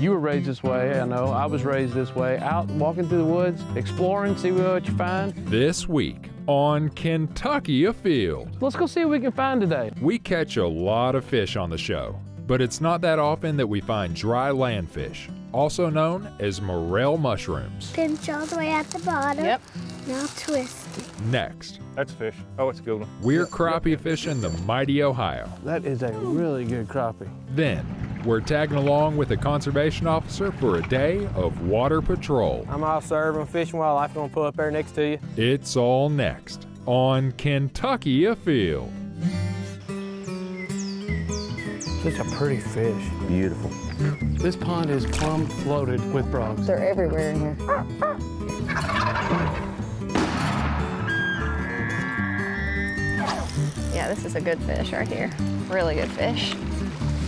You were raised this way, I know. I was raised this way. Out walking through the woods, exploring, see what you find. This week on Kentucky Afield, Let's go see what we can find today. we catch a lot of fish on the show, but it's not that often that we find dry land fish, also known as morel mushrooms. Pinch all the way at the bottom. Yep. Now twist. Next, That's fish. Oh, it's a good one. we're crappie fishing the mighty Ohio. That is a really good crappie. Then, we're tagging along with a conservation officer for a day of water patrol. I'm Officer Irvin Fish and Wildlife. Going to pull up there next to you. It's all next on Kentucky Afield. Such a pretty fish. Beautiful. This pond is plumb loaded with frogs. They're everywhere in here. Yeah, this is a good fish right here. Really good fish.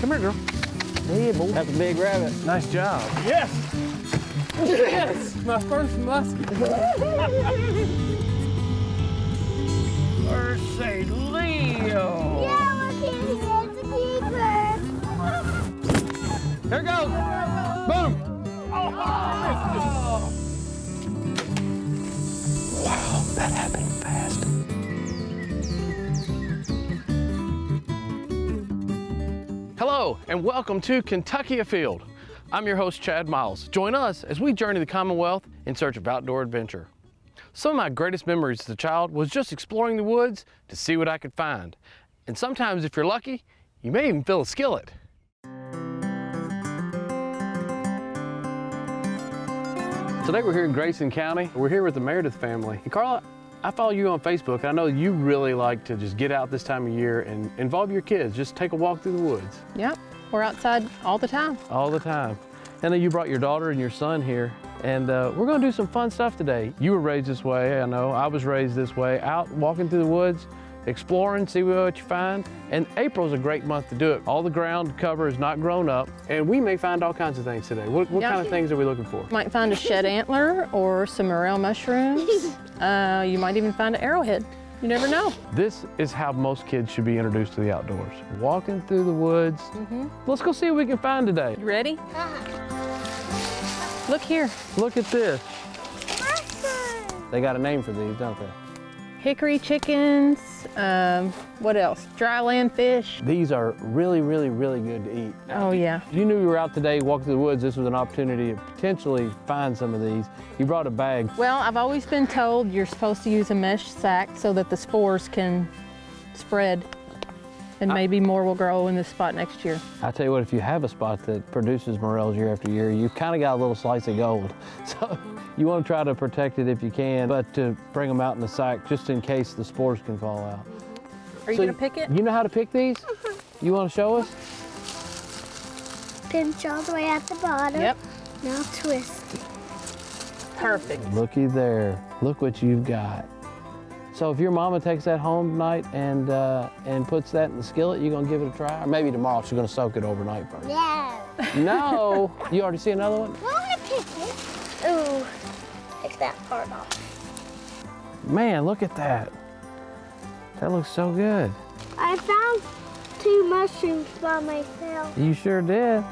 Come here, girl. Yeah, boy. That's a big rabbit. Nice job. Yes! Yes! My first muskie. Mercy Leo! Yeah, look at here's a keeper. Here it goes. Boom. Oh. Wow, that happened fast. Hello, and welcome to Kentucky Afield. I'm your host, Chad Miles. Join us as we journey the Commonwealth in search of outdoor adventure. Some of my greatest memories as a child was just exploring the woods to see what I could find. And sometimes, if you're lucky, you may even fill a skillet. Today we're here in Grayson County. We're here with the Meredith family. And Carla, I follow you on Facebook. I know you really like to just get out this time of year and involve your kids. Just take a walk through the woods Yep. We're outside all the time. all the time. And then you brought your daughter and your son here, and uh, we're gonna do some fun stuff today. You were raised this way, I know. I was raised this way. Out walking through the woods, exploring, see what you find. And April's a great month to do it. All the ground cover is not grown up, and we may find all kinds of things today. What, what Yeah. kind of things are we looking for? Might find a shed antler or some morel mushrooms. Uh, you might even find an arrowhead. You never know. This is how most kids should be introduced to the outdoors. Walking through the woods. Let's go see what we can find today. You ready? Look here. Look at this. Awesome. They got a name for these, don't they? Hickory chickens. Um, what else? Dry land fish. These are really, really, really good to eat. Oh, yeah. You knew you were out today walking through the woods. This was an opportunity to potentially find some of these. You brought a bag. Well, I've always been told you're supposed to use a mesh sack so that the spores can spread and maybe more will grow in this spot next year. I tell you what, if you have a spot that produces morels year after year, you've kind of got a little slice of gold. So you want to try to protect it if you can, but to bring them out in the sack just in case the spores can fall out. Are you So gonna pick it? You know how to pick these? You want to show us? Pinch all the way at the bottom. Yep, Now twist. perfect. Looky there. Look what you've got. So if your mama takes that home tonight and uh, and puts that in the skillet, you gonna give it a try? Or maybe tomorrow she's gonna soak it overnight first. Yeah. No. You already see another one? Well, I pick it. Ooh. Take that part off. Man, look at that. That looks so good. I found two mushrooms by myself. You sure did.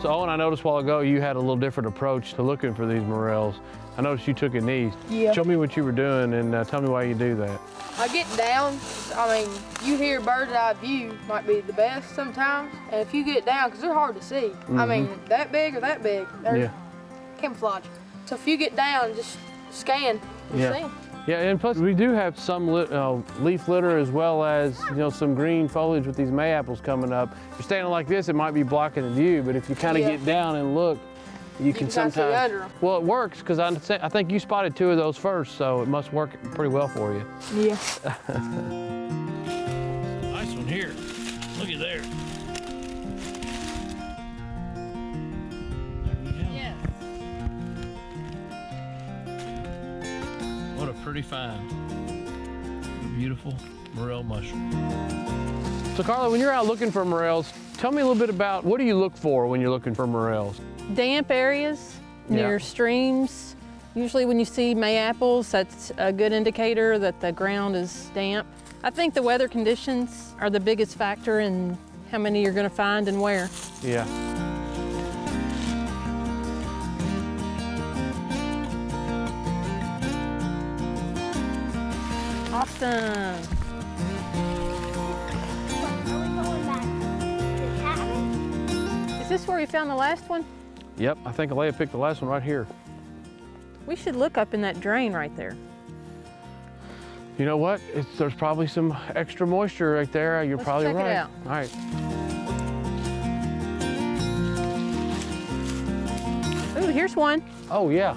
So Owen, I noticed a while ago you had a little different approach to looking for these morels. I noticed you took a knee. Yeah. Show me what you were doing and uh, tell me why you do that. I get down. I mean, you hear bird's eye view might be the best sometimes, and if you get down, because they're hard to see. I mean, that big or that big, they're Mm-hmm. Yeah. camouflage. So if you get down, just scan. You Yeah. see. Yeah, and plus we do have some uh, leaf litter as well as you know some green foliage with these May apples coming up. If you're standing like this, it might be blocking the view, but if you kind of Yeah. get down and look, you, can can kinda see sometimes. Well, it works because I, I think you spotted two of those first, so it must work pretty well for you. Yeah. Nice one here. Look at there. Yes. What a pretty find. A beautiful morel mushroom. So Carla, when you're out looking for morels, tell me a little bit about what do you look for when you're looking for morels? Damp areas near Yeah. streams. Usually when you see May apples, that's a good indicator that the ground is damp. I think the weather conditions are the biggest factor in how many you're gonna find and where. Yeah. Awesome. Are we going back to the cabin? Is this where we found the last one? Yep, I think Alea picked the last one right here. We should look up in that drain right there. You know what? It's, there's probably some extra moisture right there. You're Let's probably check it right. out. All right. Ooh, here's one. Oh, yeah.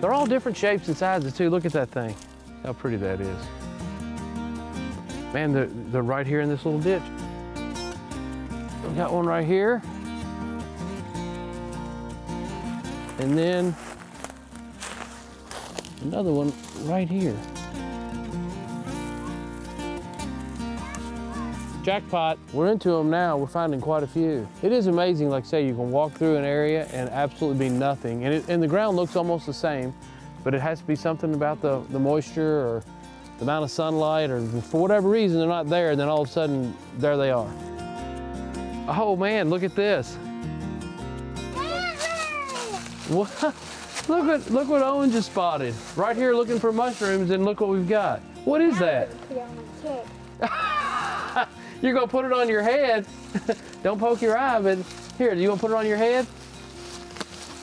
They're all different shapes and sizes, too. Look at that thing. How pretty that is. Man, they're, they're right here in this little ditch. We got one right here. And then another one right here. Jackpot. We're into them now. We're finding quite a few. It is amazing, like say, you can walk through an area and absolutely be nothing. And, it, and the ground looks almost the same, but it has to be something about the, the moisture or the amount of sunlight or for whatever reason they're not there and then all of a sudden there they are. Oh man, look at this. What? Look what, look what Owen just spotted. Right here looking for mushrooms and look what we've got. What is that? Put it on my head. You're gonna put it on your head. Don't poke your eye, but here, you gonna put it on your head?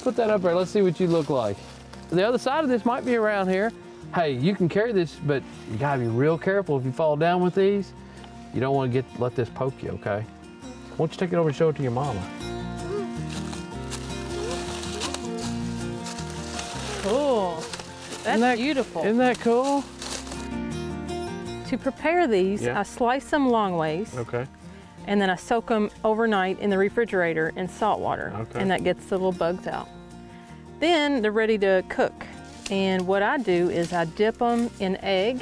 Put that up there, let's see what you look like. The other side of this might be around here. Hey, you can carry this, but you gotta be real careful if you fall down with these. You don't wanna get let this poke you, okay? Why don't you take it over and show it to your mama? Cool. That's that- beautiful. Isn't that cool? to prepare these, Yeah. I slice them long ways Okay. and then I soak them overnight in the refrigerator in salt water Okay. and that gets the little bugs out. Then they're ready to cook. And what I do is I dip them in egg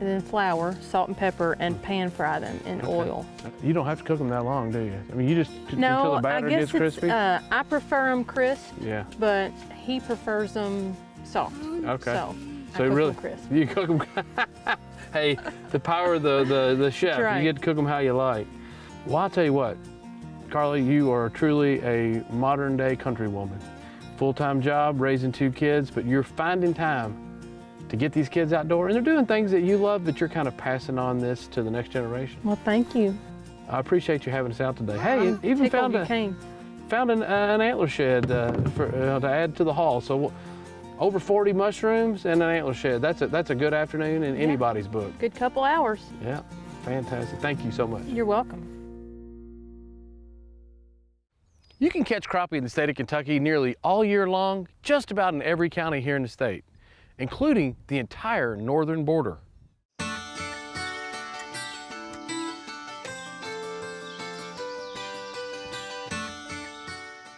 and then flour, salt and pepper, and pan fry them in oil. You don't have to cook them that long, do you? I mean, you just until No, the I batter guess gets crispy. uh, I prefer them crisp, yeah. but he prefers them soft. Okay. So, I So really, you cook them. hey, the power of the the, the chef. right. You get to cook them how you like. Well, I'll tell you what, Carly, you are truly a modern day country woman. Full-time job, raising two kids, but you're finding time to get these kids outdoor, and they're doing things that you love, but you're kind of passing on this to the next generation. Well, thank you. I appreciate you having us out today. Hey, I'm even found a came. found an, an antler shed uh, for, uh, to add to the haul. So over 40 mushrooms and an antler shed. That's a, that's a good afternoon in anybody's book. Good couple hours. Yeah, fantastic. Thank you so much. You're welcome. You can catch crappie in the state of Kentucky nearly all year long, just about in every county here in the state, including the entire northern border.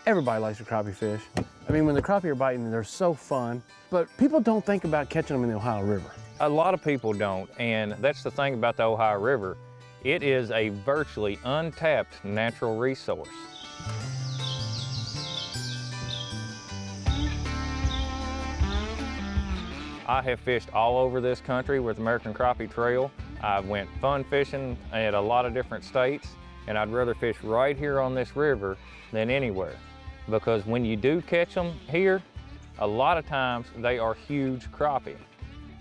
Everybody likes a crappie fish. I mean, when the crappie are biting, they're so fun, but people don't think about catching them in the Ohio River. A lot of people don't, and that's the thing about the Ohio River. It is a virtually untapped natural resource. I have fished all over this country with American Crappie Trail. I went fun fishing at a lot of different states, and I'd rather fish right here on this river than anywhere. Because when you do catch them here, a lot of times they are huge crappie.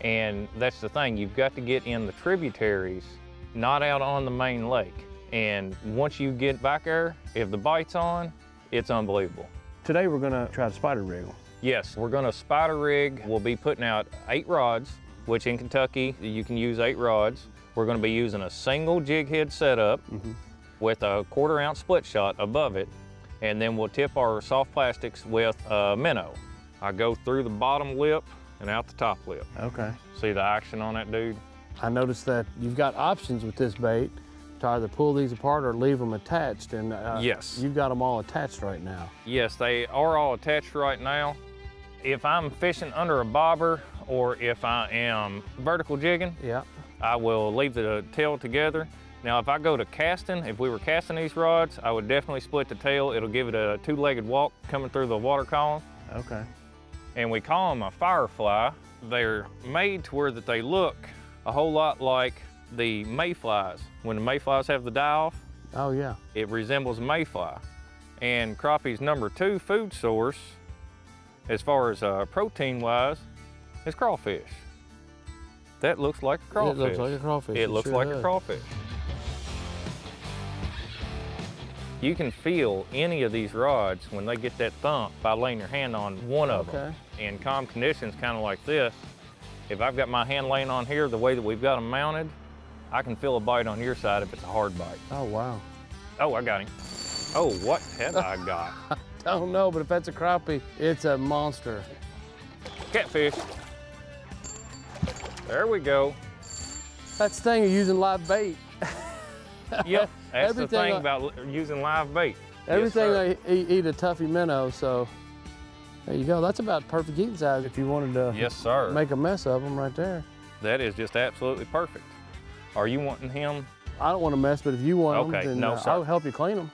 And that's the thing, you've got to get in the tributaries, not out on the main lake. And once you get back there, if the bite's on, it's unbelievable. Today we're gonna try to spider rig 'em. Yes, we're gonna spider rig. We'll be putting out eight rods, which in Kentucky, you can use eight rods. We're gonna be using a single jig head setup with a quarter ounce split shot above it. And then we'll tip our soft plastics with a minnow. I go through the bottom lip and out the top lip. Okay. See the action on that dude? I noticed that you've got options with this bait to either pull these apart or leave them attached, and uh, Yes. you've got them all attached right now. Yes, they are all attached right now. If I'm fishing under a bobber or if I am vertical jigging, Yeah. I will leave the tail together. Now, if I go to casting, if we were casting these rods, I would definitely split the tail. It'll give it a two-legged walk coming through the water column. Okay. And we call them a firefly. They're made to where that they look a whole lot like the mayflies. When the mayflies have the die off, Oh yeah. It resembles mayfly. And crappie's number two food source, as far as uh, protein wise, it's crawfish. That looks like a crawfish. It looks like a crawfish. It looks sure like a crawfish. You can feel any of these rods when they get that thump by laying your hand on one of them. In calm conditions, kind of like this, if I've got my hand laying on here the way that we've got them mounted, I can feel a bite on your side if it's a hard bite. Oh wow. Oh, I got him. Oh, what had I got? I don't know, but if that's a crappie, it's a monster. Catfish. There we go. That's the thing of using live bait. Yep, that's the Everything thing I- about using live bait. Everything sir. I eat, eat a tuffy minnow, so there you go. That's about perfect eating size if you wanted to Yes, sir. make a mess of them right there. That is just absolutely perfect. Are you wanting him? I don't want to mess, but if you want Okay, them, then no, uh. I'll help you clean them.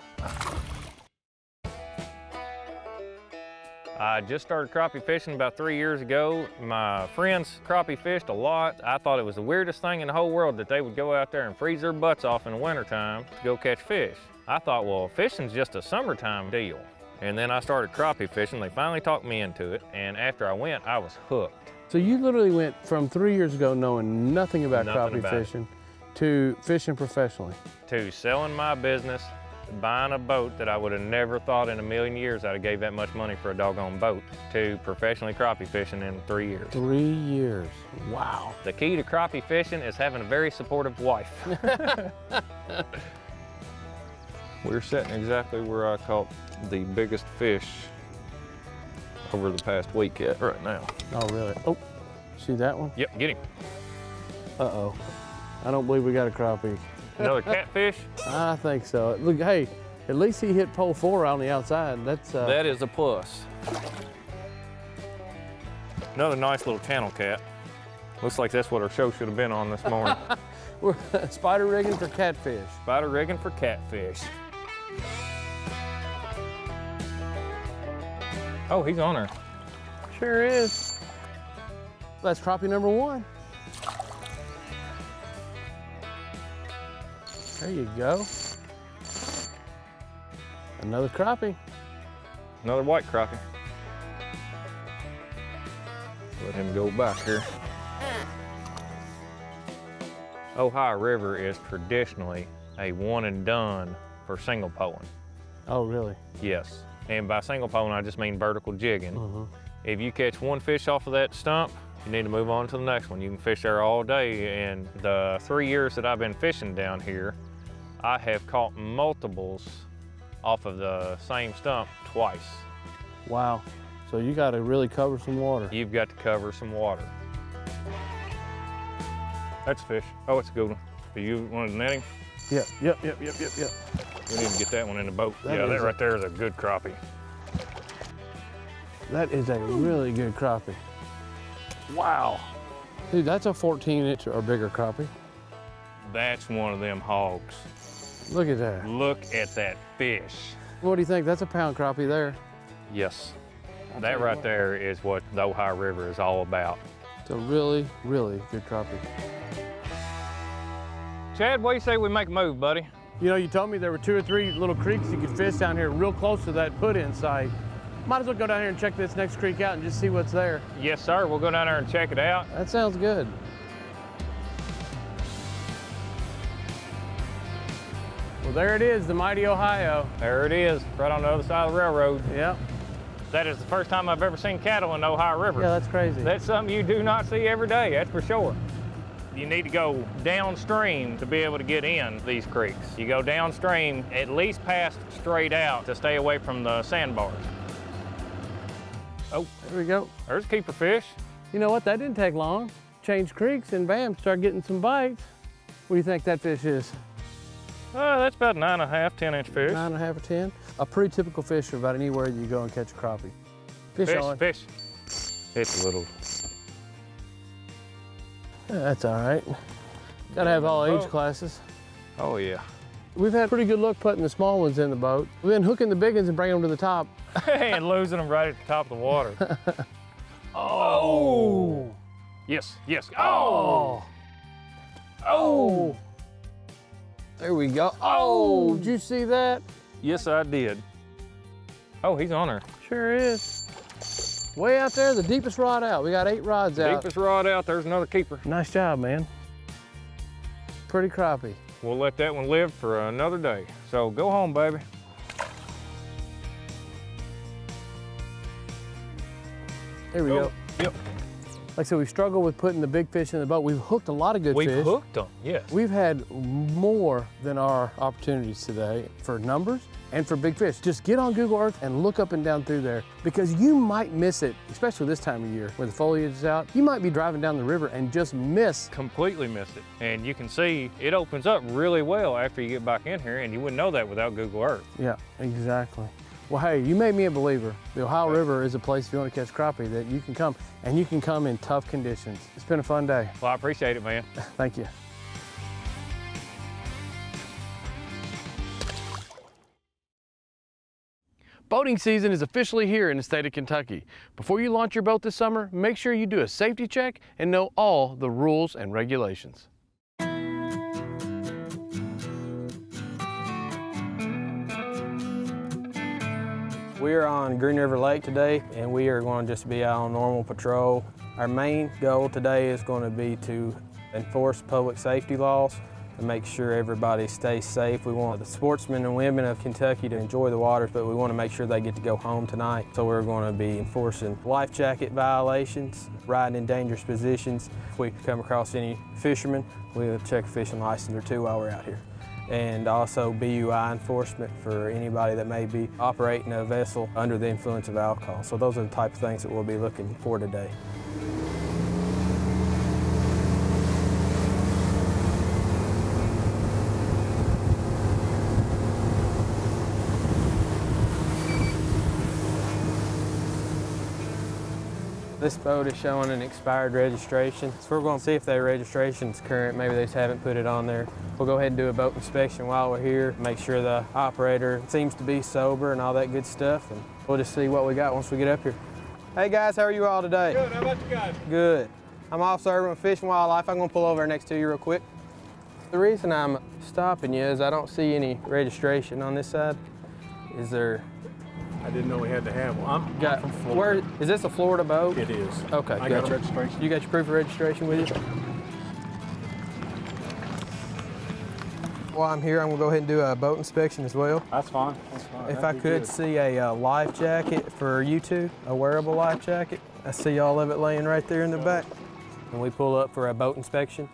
I just started crappie fishing about three years ago. My friends crappie fished a lot. I thought it was the weirdest thing in the whole world that they would go out there and freeze their butts off in the wintertime to go catch fish. I thought, well, fishing's just a summertime deal. And then I started crappie fishing. They finally talked me into it. And after I went, I was hooked. So you literally went from three years ago knowing nothing about Nothing crappie about it. fishing to fishing professionally. to selling my business, buying a boat that I would have never thought in a million years I'd have gave that much money for a doggone boat, to professionally crappie fishing in three years. Three years. Wow. The key to crappie fishing is having a very supportive wife. We're sitting exactly where I caught the biggest fish over the past week at right now. Oh, really? Oh, see that one? Yep, get him. Uh-oh. I don't believe we got a crappie. Another catfish? I think so. Look, hey, at least he hit pole four on the outside. That's uh, That is a plus. Another nice little channel cat. Looks like that's what our show should have been on this morning. we're spider rigging for catfish. Spider rigging for catfish. Oh, he's on her. Sure is. That's crappie number one. There you go. Another crappie. Another white crappie. Let him go back here. Ohio River is traditionally a one and done for single poling. Oh, really? Yes. And by single poling, I just mean vertical jigging. Mhm. If you catch one fish off of that stump, you need to move on to the next one. You can fish there all day. And the three years that I've been fishing down here, I have caught multiples off of the same stump twice. Wow. So you got to really cover some water. You've got to cover some water. That's a fish. Oh, it's a good one. Do you want to net him? Yep, yep, yep, yep, yep, yep. We need to get that one in the boat. That yeah, that a- right there is a good crappie. That is a really good crappie. Wow. Dude, that's a 14 inch or bigger crappie. That's one of them hogs. Look at that. Look at that fish. What do you think? That's a pound crappie there. Yes. That right there is what the Ohio River is all about. It's a really, really good crappie. Chad, what do you say we make a move, buddy? You know, you told me there were two or three little creeks you could fish down here real close to that put-in site. Might as well go down here and check this next creek out and just see what's there. Yes, sir. We'll go down there and check it out. That sounds good. Well, there it is, the mighty Ohio. There it is, right on the other side of the railroad. Yep. That is the first time I've ever seen cattle in the Ohio River. Yeah, that's crazy. That's something you do not see every day, that's for sure. You need to go downstream to be able to get in these creeks. You go downstream at least past straight out to stay away from the sandbars. Oh, There we go. there's a keeper fish. You know what? That didn't take long. Change creeks and bam, start getting some bites. What do you think that fish is? Oh, that's about nine and a half, 10 inch fish. Nine and a half or ten? A pretty typical fish for about anywhere you go and catch a crappie. Fish, Fish, on. fish. It's a little. That's all right. Gotta have all age Oh. classes. Oh, yeah. We've had pretty good luck putting the small ones in the boat. We've been hooking the big ones and bringing them to the top. and losing them right at the top of the water. Oh! yes, yes. Oh! Oh! oh. There we go. Oh, oh, did you see that? Yes, I did. Oh, he's on her. Sure is. Way out there, the deepest rod out. We got eight rods out. Deepest rod out, there's another keeper. Nice job, man. Pretty crappie. We'll let that one live for another day. So go home, baby. There we go. Yep. Like I said, we struggled with putting the big fish in the boat. We've hooked a lot of good fish. We've hooked them, yes. We've had more than our opportunities today for numbers and for big fish. Just get on Google Earth and look up and down through there because you might miss it, especially this time of year where the foliage is out. You might be driving down the river and just miss. Completely miss it. And you can see it opens up really well after you get back in here, and you wouldn't know that without Google Earth. Yeah, exactly. Well, hey, you made me a believer. The Ohio River is a place if you want to catch crappie that you can come and you can come in tough conditions. It's been a fun day. Well, I appreciate it, man. Thank you. Boating season is officially here in the state of Kentucky. Before you launch your boat this summer, make sure you do a safety check and know all the rules and regulations. We are on Green River Lake today, and we are going to just be out on normal patrol. Our main goal today is going to be to enforce public safety laws and make sure everybody stays safe. We want the sportsmen and women of Kentucky to enjoy the waters, but we want to make sure they get to go home tonight. So we're going to be enforcing life jacket violations, riding in dangerous positions. If we come across any fishermen, we'll check a fishing license or two while we're out here and also BUI enforcement for anybody that may be operating a vessel under the influence of alcohol. So those are the type of things that we'll be looking for today. This boat is showing an expired registration. So we're going to see if their registration is current. Maybe they just haven't put it on there. We'll go ahead and do a boat inspection while we're here. Make sure the operator seems to be sober and all that good stuff. And we'll just see what we got once we get up here. Hey guys, how are you all today? Good, how about you guys? Good. I'm Officer serving Fish and Wildlife. I'm going to pull over next to you real quick. The reason I'm stopping you is I don't see any registration on this side. Is there I didn't know we had to have one. I'm, Got, I'm from Florida. where is this a Florida boat? It is. Okay, I gotcha. got a registration. You got your proof of registration with you? While I'm here, I'm gonna go ahead and do a boat inspection as well. That's fine. That's fine. If I That'd be could good. see a uh, life jacket for you two, a wearable life jacket. I see all of it laying right there in the back. When we pull up for a boat inspection,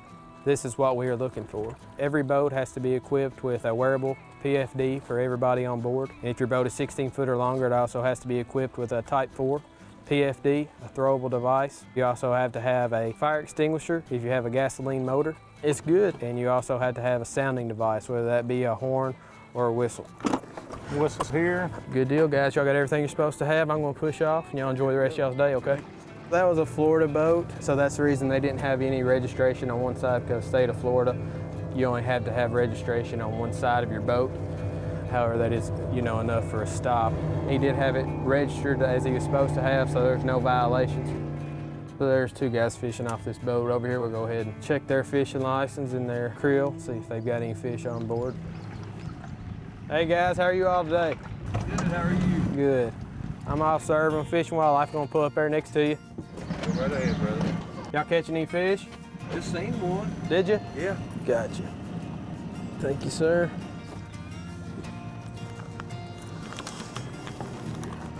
this is what we are looking for. Every boat has to be equipped with a wearable PFD for everybody on board. And if your boat is 16 foot or longer, it also has to be equipped with a Type 4 PFD, a throwable device. You also have to have a fire extinguisher if you have a gasoline motor. It's good. And you also have to have a sounding device, whether that be a horn or a whistle. Whistle's here. Good deal, guys. Y'all got everything you're supposed to have. I'm gonna push off and y'all enjoy the rest of y'all's day, okay? That was a Florida boat, so that's the reason they didn't have any registration on one side because state of Florida, you only have to have registration on one side of your boat. However, that is, you know, enough for a stop. He did have it registered as he was supposed to have, so there's no violations. So there's two guys fishing off this boat over here. We'll go ahead and check their fishing license and their creel, see if they've got any fish on board. Hey guys, how are you all today? Good, how are you? Good. I'm Officer Urban Fish and Wildlife. Gonna pull up there next to you. Go right ahead, brother. Y'all catching any fish? Just seen one. Did you? Yeah. Gotcha. Thank you, sir.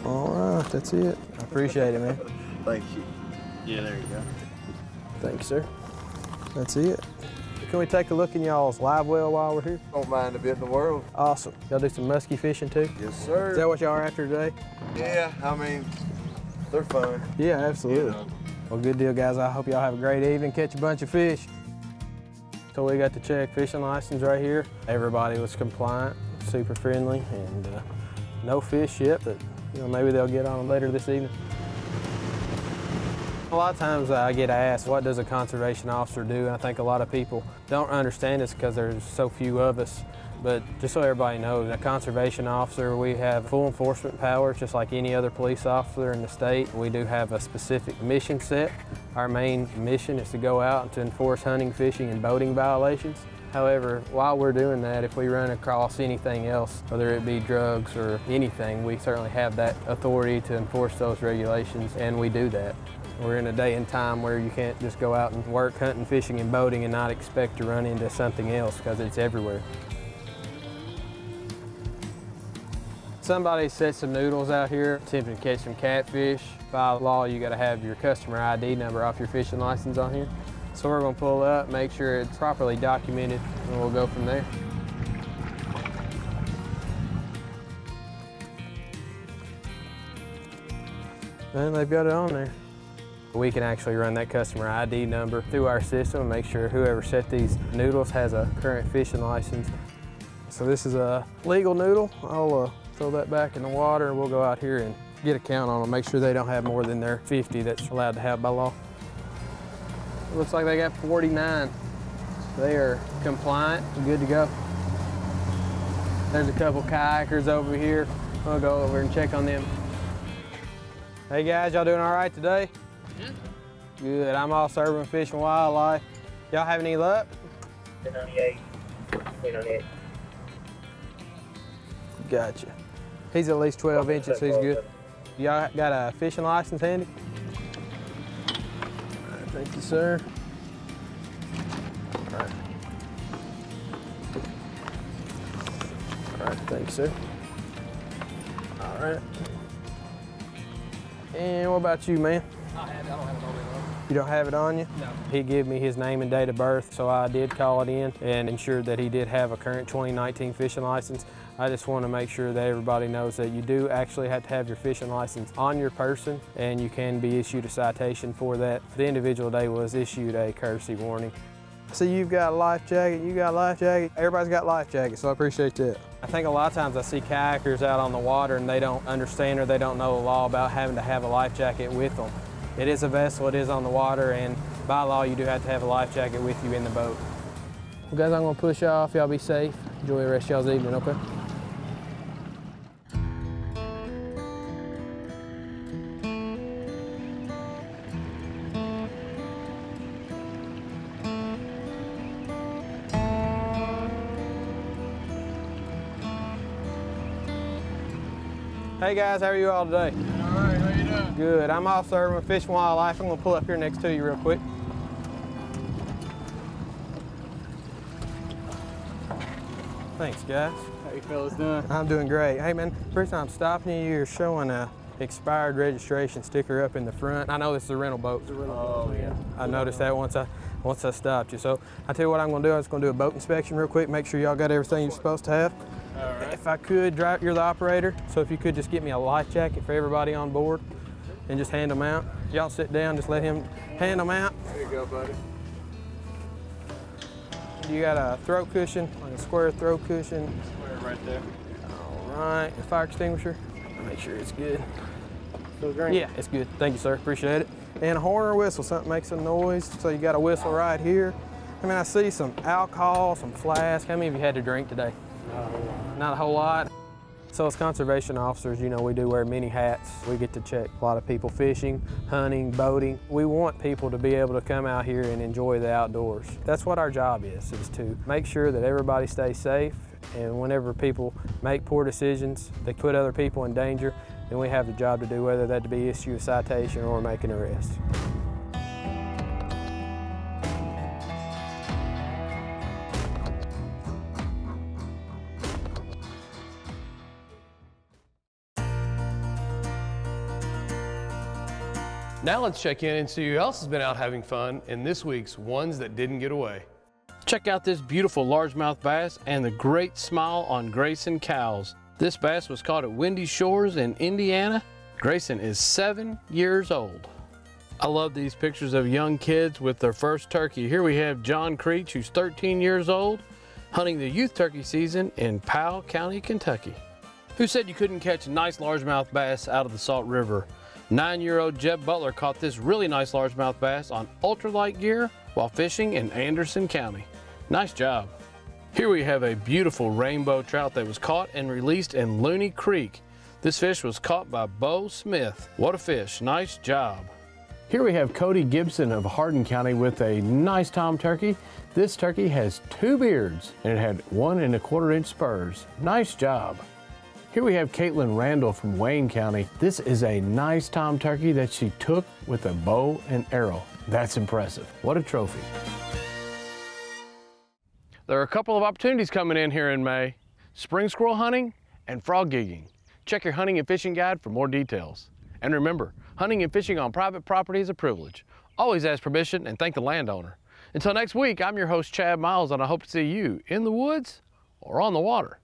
All right, that's it. I appreciate it, man. Thank you. Yeah, there you go. Thank you, sir. That's it. Can we take a look in y'all's live well while we're here? Don't mind a bit in the world. Awesome. Y'all do some musky fishing too? Yes, sir. Is that what y'all are after today? yeah, I mean, they're fun. Yeah, absolutely. You know. Well, good deal, guys. I hope y'all have a great evening. Catch a bunch of fish. So we got the check fishing license right here. Everybody was compliant, super friendly, and uh, no fish yet, but you know maybe they'll get on later this evening. A lot of times I get asked, what does a conservation officer do? And I think a lot of people don't understand this because there's so few of us. But just so everybody knows, a conservation officer, we have full enforcement powers just like any other police officer in the state. We do have a specific mission set. Our main mission is to go out and to enforce hunting, fishing, and boating violations. However, while we're doing that, if we run across anything else, whether it be drugs or anything, we certainly have that authority to enforce those regulations, and we do that. We're in a day and time where you can't just go out and work hunting, fishing, and boating and not expect to run into something else because it's everywhere. Somebody set some noodles out here, attempting to catch some catfish. By law, you gotta have your customer ID number off your fishing license on here. So we're gonna pull up, make sure it's properly documented, and we'll go from there. And they've got it on there. We can actually run that customer ID number through our system and make sure whoever set these noodles has a current fishing license. So this is a legal noodle. I'll uh, throw that back in the water and we'll go out here and get a count on them, make sure they don't have more than their 50 that's allowed to have by law. It looks like they got 49. They are compliant and good to go. There's a couple kayakers over here. I'll go over and check on them. Hey guys, y'all doing all right today? Yeah. Good, I'm all serving Fish and Wildlife. Y'all have any luck? 1098. 1098. Gotcha. He's at least 12 inches, so he's good. Y'all got a fishing license handy? All right, thank you, sir. All right. All right, thank you, sir. All right. And what about you, man? I have it. I don't have it on me. You don't have it on you? No. He gave me his name and date of birth, so I did call it in and ensured that he did have a current 2019 fishing license. I just want to make sure that everybody knows that you do actually have to have your fishing license on your person and you can be issued a citation for that. The individual today was issued a courtesy warning. So you've got a life jacket, you got a life jacket, everybody's got life jackets, so I appreciate that. I think a lot of times I see kayakers out on the water and they don't understand or they don't know the law about having to have a life jacket with them. It is a vessel, it is on the water, and by law you do have to have a life jacket with you in the boat. Well guys, I'm gonna push off, y'all be safe. Enjoy the rest of y'all's evening, okay? Hey guys, how are you all today? All right, how you doing? Good. I'm Officer Urban Fish and Wildlife. I'm gonna pull up here next to you real quick. Thanks, guys. How you fellas doing? I'm doing great. Hey, man, first time stopping you, you're showing a expired registration sticker up in the front. I know this is a rental boat. Oh, yeah. I noticed that once I once I stopped you. So I tell you what I'm gonna do. I'm just gonna do a boat inspection real quick, make sure y'all got everything you're supposed to have. If I could, drive, you're the operator, so if you could just get me a life jacket for everybody on board and just hand them out. Y'all sit down, just let him hand them out. There you go, buddy. You got a throat cushion, like a square throat cushion. Square right there. All right, a fire extinguisher. Make sure it's good. Still green? Yeah, it's good. Thank you, sir. Appreciate it. And a horn or whistle, something makes a noise. So you got a whistle right here. I mean, I see some alcohol, some flask. How many of you had to drink today? Not a whole lot. So as conservation officers, you know, we do wear many hats. We get to check a lot of people fishing, hunting, boating. We want people to be able to come out here and enjoy the outdoors. That's what our job is, is to make sure that everybody stays safe and whenever people make poor decisions, they put other people in danger, then we have the job to do whether that be issue a citation or make an arrest. Now let's check in and see who else has been out having fun in this week's Ones That Didn't Get Away. Check out this beautiful largemouth bass and the great smile on Grayson Cowles. This bass was caught at Windy Shores in Indiana. Grayson is seven years old. I love these pictures of young kids with their first turkey. Here we have John Creech, who's 13 years old, hunting the youth turkey season in Powell County, Kentucky. Who said you couldn't catch a nice largemouth bass out of the Salt River? Nine-year-old Jeb Butler caught this really nice largemouth bass on ultralight gear while fishing in Anderson County. Nice job. Here we have a beautiful rainbow trout that was caught and released in Looney Creek. This fish was caught by Bo Smith. What a fish, nice job. Here we have Cody Gibson of Hardin County with a nice tom turkey. This turkey has two beards and it had one and a quarter inch spurs. Nice job. Here we have Caitlin Randall from Wayne County. This is a nice tom turkey that she took with a bow and arrow. That's impressive. What a trophy. There are a couple of opportunities coming in here in May. Spring squirrel hunting and frog gigging. Check your hunting and fishing guide for more details. And remember, hunting and fishing on private property is a privilege. Always ask permission and thank the landowner. Until next week, I'm your host, Chad Miles, and I hope to see you in the woods or on the water.